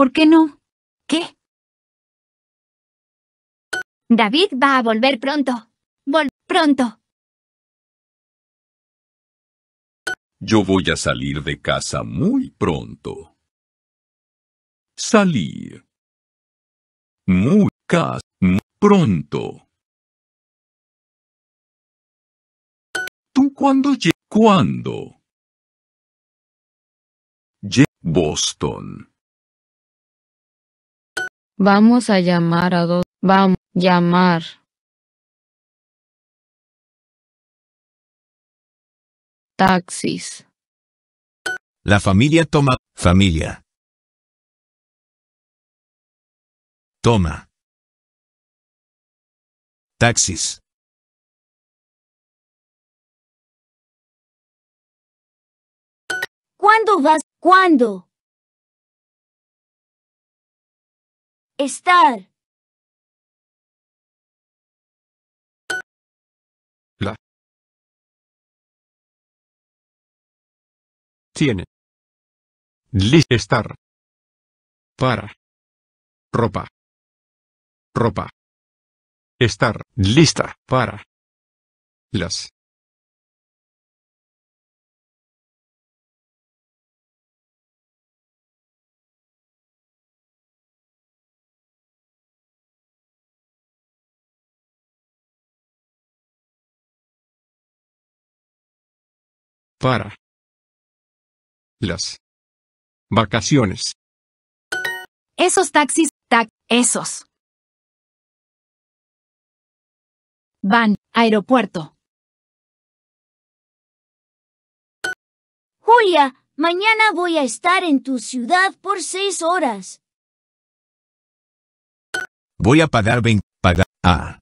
¿Por qué no? ¿Qué? David va a volver pronto. Vol pronto. Yo voy a salir de casa muy pronto. Salir. Muy cas pronto. ¿Tú cuándo cuándo? Lle Boston. Vamos a llamar a dos. Vamos, llamar. Taxis. La familia toma. Familia. Toma. Taxis. ¿Cuándo vas? ¿Cuándo? Estar. Tiene. Lis estar. Para. Ropa. Ropa. Estar lista para. Las. Para. Las. Vacaciones. Esos taxis, tac, esos. Van, aeropuerto. Julia, mañana voy a estar en tu ciudad por seis horas. Voy a pagar 20. Pagar. A.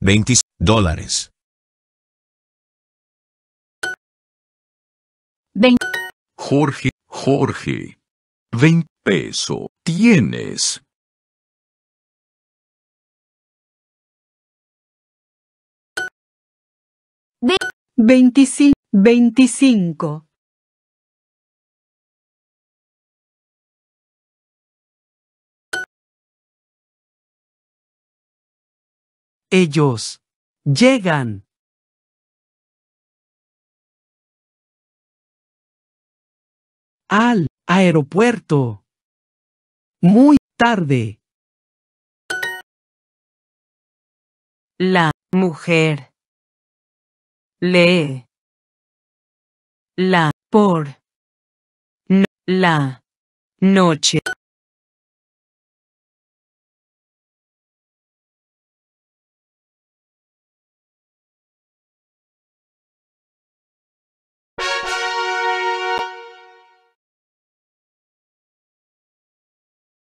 20 dólares. Jorge, Jorge. 20 peso. Tienes. Veinticinco. Veinticinco. Ellos llegan. Al aeropuerto. Muy tarde. La mujer. Lee. La por. no- la noche.